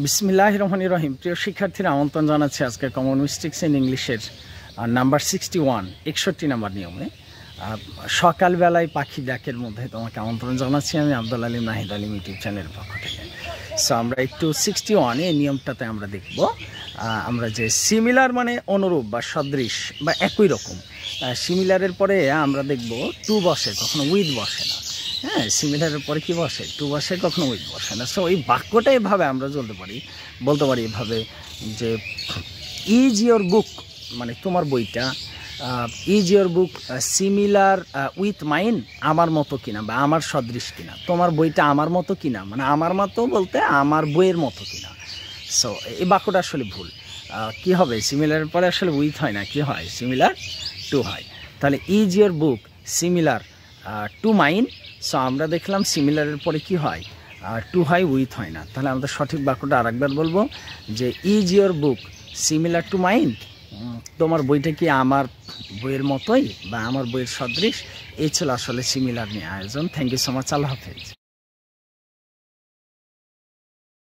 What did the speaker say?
বিসমিল্লাহ রহমান রহিম। প্রিয় শিক্ষার্থীরা, আমন্ত্রণ জানাচ্ছি আজকে কমন মিস্টিক্স ইন ইংলিশের নাম্বার সিক্সটি ওয়ান একষট্টি নাম্বার নিয়মে। সকালবেলায় পাখি ডাকের মধ্যে তোমাকে আমন্ত্রণ জানাচ্ছি আমি, আব্দুল আলিম নাহিদ আলিম ইউটিউব চ্যানেলের পক্ষ থেকে। সো আমরা একটু সিক্সটি ওয়ানে এই নিয়মটাতে আমরা দেখব আমরা যে সিমিলার মানে অনুরূপ বা সদৃশ বা একই রকম। সিমিলারের পরে আমরা দেখব টু বসে, কখনো উইথ বসে না। হ্যাঁ সিমিলারের পরে কি বসে? টু বসে, কখনো উইথ বসে না। সো এই বাক্যটা এভাবে আমরা চলতে পারি, বলতে পারি এভাবে যে ইজ ইয়োর বুক মানে তোমার বইটা is your book similar with mine আমার মতো কিনা বা আমার সদৃশ কিনা। তোমার বইটা আমার মতো কিনা? মানে আমার মতো বলতে আমার বইয়ের মতো কিনা? সো এই বাক্যটা আসলে ভুল। কি হবে? সিমিলারের পরে আসলে উইথ হয় না? কি হয়? সিমিলার টু হয়। তাহলে is your book similar to mine so আমরা দেখলাম সিমিলারের পরে কি হয়? টু হয় উইথ হয় না। তাহলে আমাদের সঠিক বাক্যটা আরেকবার বলব যে is your book similar to mine তোমার বইটা কি আমার বইয়ের মতোই বা আমার বইয়ের সদৃশ? এই ছিল আসলে সিমিলার নিয়ে আয়োজন। থ্যাংক ইউ সো মাচ আল্লাহ হাফেজ।